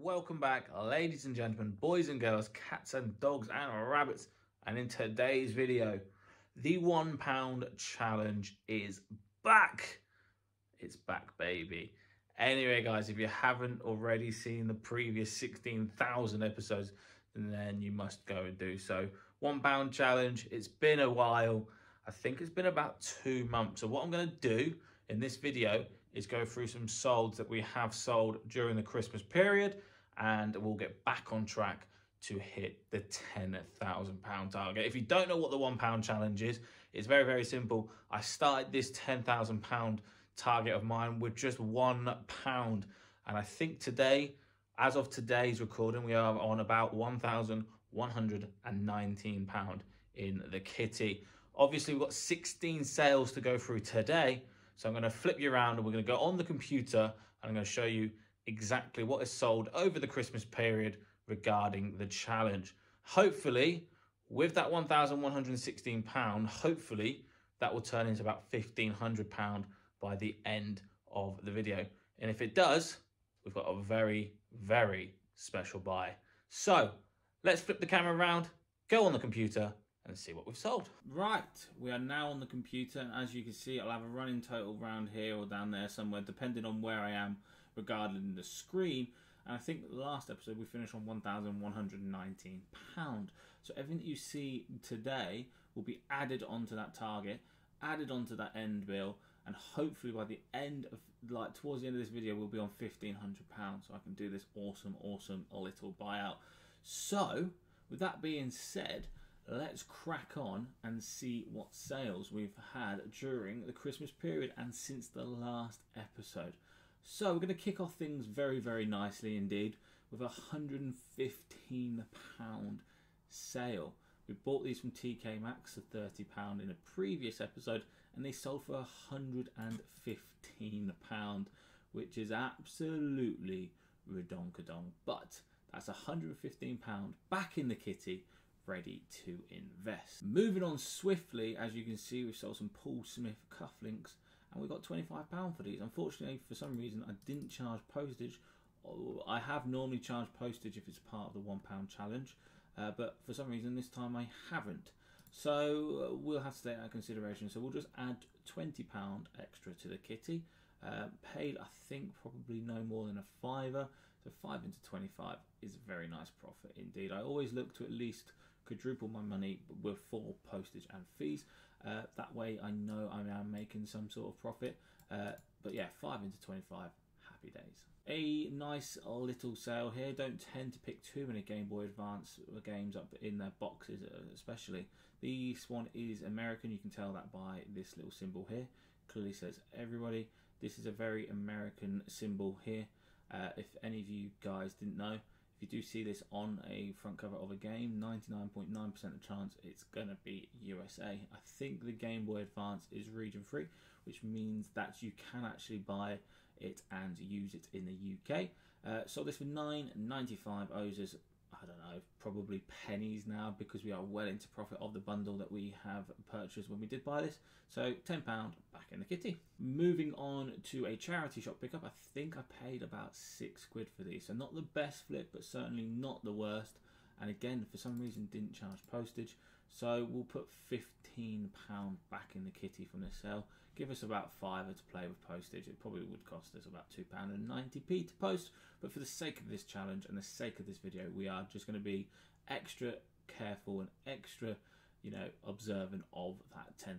Welcome back, ladies and gentlemen, boys and girls, cats and dogs and rabbits. And in today's video, the one pound challenge is back. It's back, baby. Anyway, guys, if you haven't already seen the previous 16,000 episodes, then you must go and do so. One pound challenge. It's been a while. I think it's been about two months. So what I'm going to do in this video is go through some solds that we have sold during the Christmas period and we'll get back on track to hit the £10,000 target. If you don't know what the one pound challenge is, it's very, very simple. I started this £10,000 target of mine with just one pound. And I think today, as of today's recording, we are on about £1,119 in the kitty. Obviously, we've got 16 sales to go through today. So I'm going to flip you around and we're going to go on the computer and I'm going to show you exactly what is sold over the Christmas period regarding the challenge. Hopefully, with that £1,116, hopefully that will turn into about £1,500 by the end of the video. And if it does, we've got a very, very special buy. So let's flip the camera around, go on the computer, and see what we've sold. Right, we are now on the computer, and as you can see, I'll have a running total round here or down there somewhere, depending on where I am regarding the screen. And I think the last episode we finished on £1,119. So everything that you see today will be added onto that target, added onto that end bill, and hopefully by the end of like towards the end of this video we'll be on £1,500 so I can do this awesome, awesome little buyout. So with that being said, let's crack on and see what sales we've had during the Christmas period and since the last episode. So we're going to kick off things very, very nicely indeed with a £115 sale. We bought these from TK Maxx for £30 in a previous episode and they sold for £115, which is absolutely redonkadonk. But that's £115 back in the kitty ready to invest. Moving on swiftly, as you can see, we sold some Paul Smith cufflinks and we got £25 for these. Unfortunately, for some reason, I didn't charge postage. I have normally charged postage if it's part of the £1 challenge, uh, but for some reason this time I haven't. So uh, we'll have to take that consideration. So we'll just add £20 extra to the kitty. Uh, paid, I think, probably no more than a fiver. So 5 into 25 is a very nice profit indeed. I always look to at least quadruple my money before postage and fees. Uh, that way I know I am making some sort of profit. Uh, but yeah, 5 into 25, happy days. A nice little sale here. Don't tend to pick too many Game Boy Advance games up in their boxes, uh, especially. This one is American. You can tell that by this little symbol here. Clearly says everybody. This is a very American symbol here. Uh, if any of you guys didn't know, you do see this on a front cover of a game, 99.9% of chance it's going to be USA. I think the Game Boy Advance is region free, which means that you can actually buy it and use it in the UK. Uh, so this for 9.95 Ozers I don't know, probably pennies now because we are well into profit of the bundle that we have purchased when we did buy this. So £10 back in the kitty. Moving on to a charity shop pickup, I think I paid about six quid for these. So not the best flip, but certainly not the worst. And again, for some reason, didn't charge postage. So we'll put £15 back in the kitty from this sale. Give us about fiver to play with postage. It probably would cost us about £2.90p to post. But for the sake of this challenge and the sake of this video, we are just going to be extra careful and extra you know, observant of that £10,000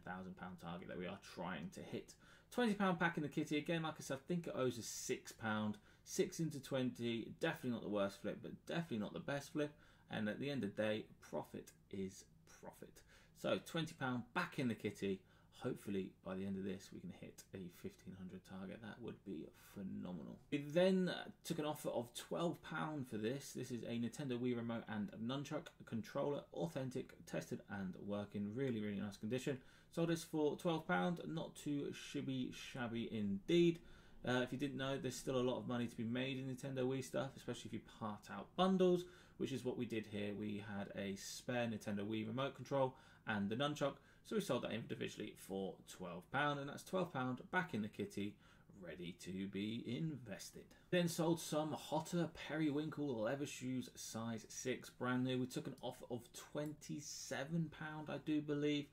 target that we are trying to hit. £20 pack in the kitty. Again, like I said, I think it owes us £6. 6 into 20, definitely not the worst flip, but definitely not the best flip. And at the end of the day, profit is profit. So £20 back in the kitty. Hopefully by the end of this we can hit a 1500 target. That would be phenomenal. We then uh, took an offer of £12 for this. This is a Nintendo Wii Remote and Nunchuck controller. Authentic, tested and working. Really, really nice condition. Sold this for £12. Not too shibby shabby indeed. Uh, if you didn't know, there's still a lot of money to be made in Nintendo Wii stuff, especially if you part out bundles, which is what we did here. We had a spare Nintendo Wii remote control and the nunchuck, so we sold that individually for £12, and that's £12 back in the kitty, ready to be invested. Then sold some Hotter Periwinkle leather shoes, size 6, brand new. We took an offer of £27, I do believe.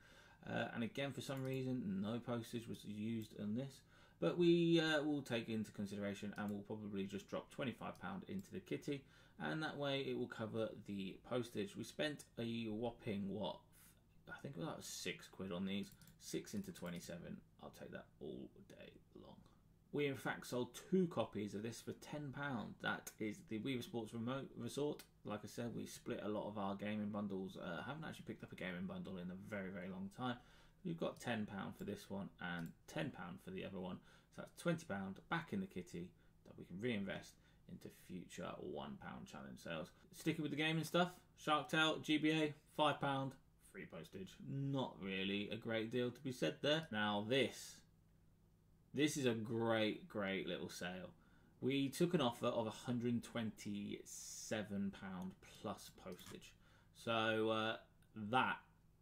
Uh, and again, for some reason, no postage was used on this. But we uh, will take into consideration and we'll probably just drop £25 into the kitty. And that way it will cover the postage. We spent a whopping, what, I think was six quid on these. Six into 27. I'll take that all day long. We in fact sold two copies of this for £10. That is the Weaver Sports Remote Resort. Like I said, we split a lot of our gaming bundles. Uh, haven't actually picked up a gaming bundle in a very, very long time. We've got £10 for this one and £10 for the other one. So that's £20 back in the kitty that we can reinvest into future £1 challenge sales. Sticking with the gaming stuff, Shark Tale, GBA, £5, free postage. Not really a great deal to be said there. Now this, this is a great, great little sale. We took an offer of £127 plus postage. So uh, that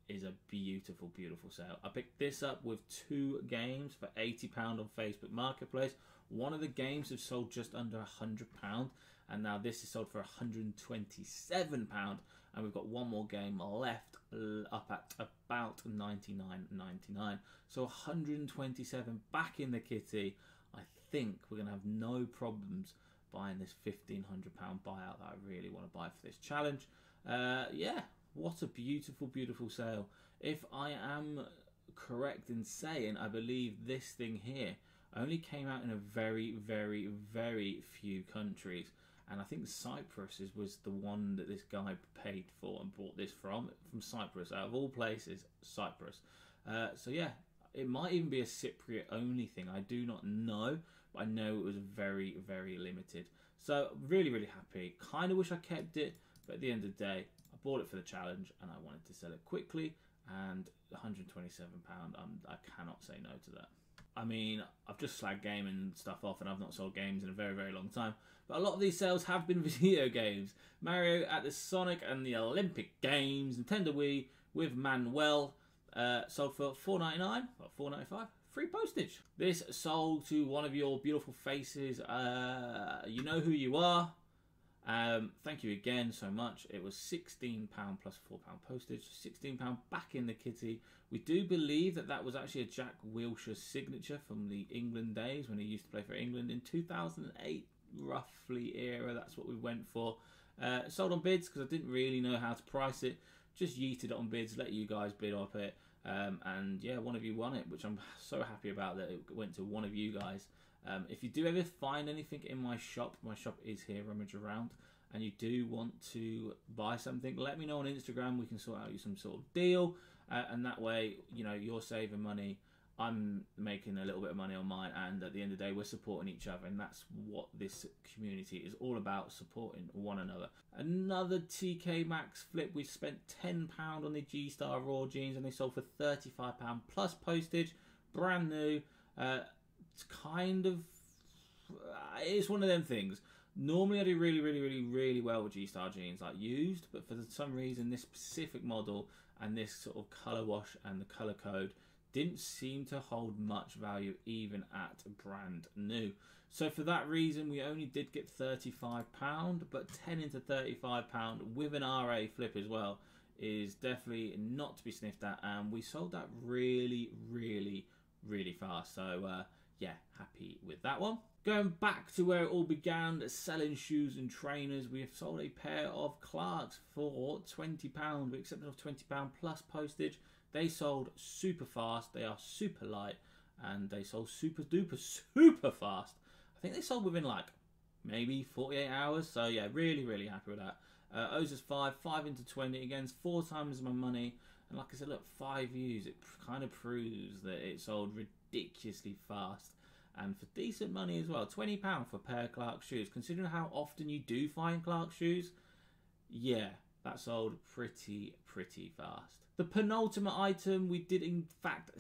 is a beautiful, beautiful sale. I picked this up with two games for £80 on Facebook Marketplace. One of the games have sold just under £100, and now this is sold for £127 and we've got one more game left up at about 99.99 so 127 back in the kitty. I think we're going to have no problems buying this 1500 pound buyout that i really want to buy for this challenge. Uh, yeah what a beautiful beautiful sale. If i am correct in saying i believe this thing here only came out in a very very very few countries and I think Cyprus is, was the one that this guy paid for and bought this from from Cyprus. Out of all places Cyprus. Uh, so yeah it might even be a Cypriot only thing. I do not know but I know it was very very limited. So really really happy. Kind of wish I kept it but at the end of the day I bought it for the challenge and I wanted to sell it quickly and 127 pound um, I cannot say no to that I mean, I've just slagged gaming stuff off, and I've not sold games in a very, very long time. But a lot of these sales have been video games. Mario at the Sonic and the Olympic Games, Nintendo Wii with Manuel, uh, sold for four ninety nine, well, four ninety five, free postage. This sold to one of your beautiful faces. Uh, you know who you are. Um, thank you again so much. It was £16 plus £4 postage, £16 back in the kitty. We do believe that that was actually a Jack Wilshere signature from the England days when he used to play for England in 2008, roughly era. That's what we went for. Uh, sold on bids because I didn't really know how to price it. Just yeeted it on bids, let you guys bid up it. Um, and yeah, one of you won it, which I'm so happy about that it went to one of you guys. Um, if you do ever find anything in my shop, my shop is here, rummage around, and you do want to buy something, let me know on Instagram. We can sort out you some sort of deal, uh, and that way, you know, you're saving money. I'm making a little bit of money on mine, and at the end of the day, we're supporting each other, and that's what this community is all about supporting one another. Another TK Maxx flip, we spent £10 on the G Star Raw jeans, and they sold for £35 plus postage, brand new. Uh, it's kind of it's one of them things. Normally, I do really, really, really, really well with G Star jeans, like used, but for some reason, this specific model and this sort of color wash and the color code didn't seem to hold much value even at brand new. So for that reason, we only did get £35, but 10 into £35 with an RA flip as well is definitely not to be sniffed at. And we sold that really, really, really fast. So uh, yeah, happy with that one. Going back to where it all began, selling shoes and trainers, we have sold a pair of Clarks for £20. We accepted of £20 plus postage. They sold super fast, they are super light, and they sold super duper super fast. I think they sold within like maybe 48 hours, so yeah, really, really happy with that. Uh, Ozus 5, 5 into 20, again, four times my money. And like I said, look, five views, it kind of proves that it sold ridiculously fast and for decent money as well. £20 for a pair of Clark shoes. Considering how often you do find Clark shoes, yeah, that sold pretty, pretty fast. The penultimate item, we did in fact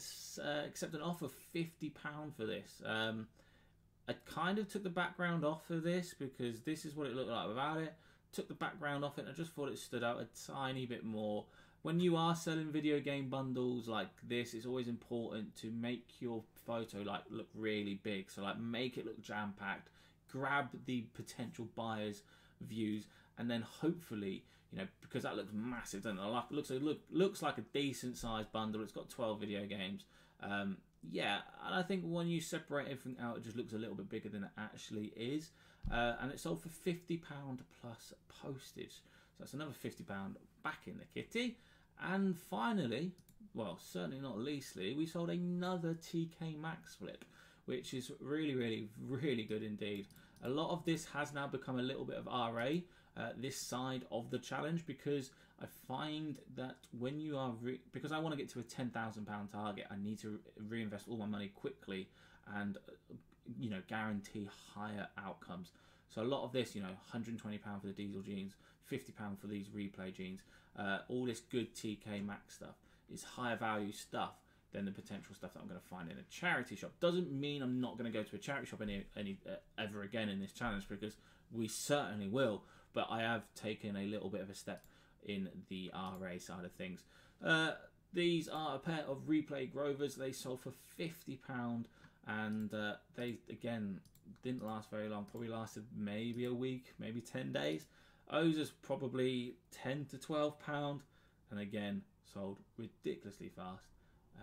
uh, accept an offer of £50 for this. Um, I kind of took the background off of this because this is what it looked like without it. Took the background off it and I just thought it stood out a tiny bit more when you are selling video game bundles like this, it's always important to make your photo like look really big. So like make it look jam packed, grab the potential buyers' views, and then hopefully you know because that looks massive, doesn't it? Like, looks look looks like a decent sized bundle. It's got 12 video games. Um, yeah, and I think when you separate everything out, it just looks a little bit bigger than it actually is. Uh, and it sold for £50 plus postage. So that's another £50 back in the kitty. And finally, well, certainly not leastly, we sold another TK Maxx flip, which is really, really, really good indeed. A lot of this has now become a little bit of RA, uh, this side of the challenge, because I find that when you are, because I want to get to a £10,000 target, I need to reinvest all my money quickly and, you know, guarantee higher outcomes. So a lot of this, you know, £120 for the diesel jeans, £50 for these replay jeans, uh, all this good TK Maxx stuff is higher value stuff than the potential stuff that I'm going to find in a charity shop. Doesn't mean I'm not going to go to a charity shop any, any uh, ever again in this challenge because we certainly will. But I have taken a little bit of a step in the RA side of things. Uh, these are a pair of replay Grovers. They sold for fifty pound, and uh, they again didn't last very long. Probably lasted maybe a week, maybe ten days. O's probably 10 to 12 pound and again sold ridiculously fast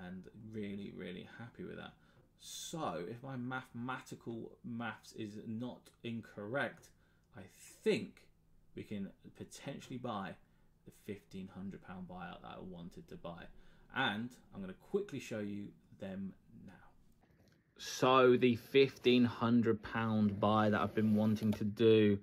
and really really happy with that. So if my mathematical maths is not incorrect, I think we can potentially buy the £1,500 buyout that I wanted to buy. And I'm going to quickly show you them now. So the £1,500 buy that I've been wanting to do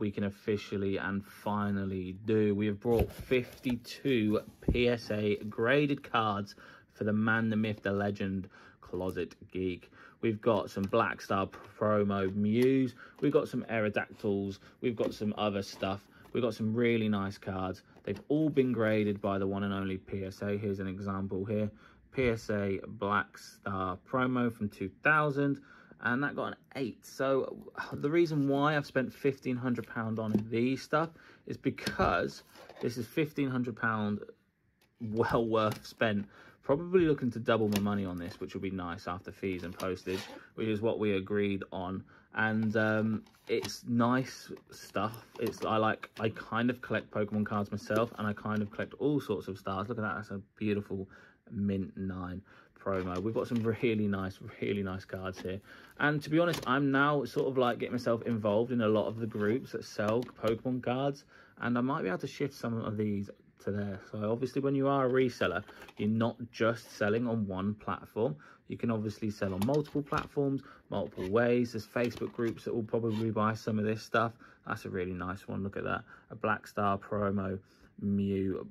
we can officially and finally do. We have brought 52 PSA graded cards for the man, the myth, the legend, Closet Geek. We've got some Black Star promo Mews. We've got some Aerodactyls. We've got some other stuff. We've got some really nice cards. They've all been graded by the one and only PSA. Here's an example here. PSA Black Star promo from 2000 and that got an 8. So the reason why I've spent £1,500 on these stuff is because this is £1,500 well worth spent. Probably looking to double my money on this, which would be nice after fees and postage, which is what we agreed on. And um, it's nice stuff. It's I like I kind of collect Pokemon cards myself, and I kind of collect all sorts of stars. Look at that, that's a beautiful mint nine promo. We've got some really nice, really nice cards here. And to be honest, I'm now sort of like getting myself involved in a lot of the groups that sell Pokemon cards. And I might be able to shift some of these to there. So obviously when you are a reseller, you're not just selling on one platform. You can obviously sell on multiple platforms, multiple ways. There's Facebook groups that will probably buy some of this stuff. That's a really nice one. Look at that. A Black Star promo, Mew,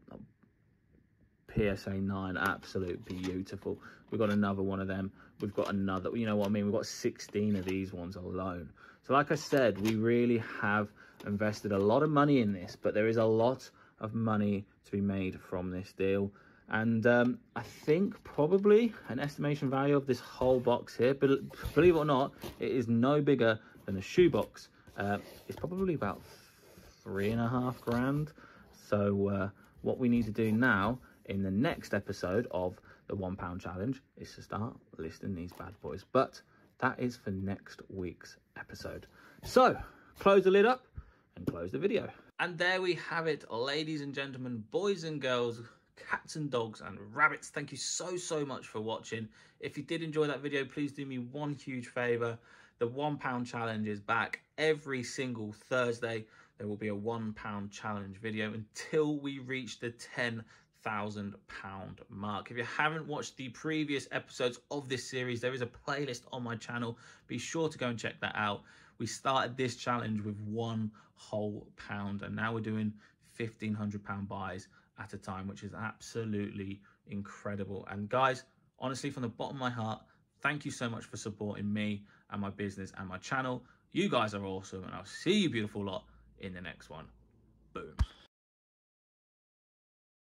PSA 9, absolute beautiful. We've got another one of them. We've got another, you know what I mean? We've got 16 of these ones alone. So like I said, we really have invested a lot of money in this, but there is a lot of money to be made from this deal. And um, I think probably an estimation value of this whole box here, but believe it or not, it is no bigger than a shoebox. Uh, it's probably about three and a half grand. So uh, what we need to do now in the next episode of the one pound challenge is to start listing these bad boys. But that is for next week's episode. So close the lid up and close the video. And there we have it, ladies and gentlemen, boys and girls, cats and dogs and rabbits. Thank you so, so much for watching. If you did enjoy that video, please do me one huge favor. The one pound challenge is back every single Thursday. There will be a one pound challenge video until we reach the 10 thousand pound mark. If you haven't watched the previous episodes of this series there is a playlist on my channel. Be sure to go and check that out. We started this challenge with one whole pound and now we're doing 1500 pound buys at a time which is absolutely incredible. And guys honestly from the bottom of my heart thank you so much for supporting me and my business and my channel. You guys are awesome and i'll see you beautiful lot in the next one. Boom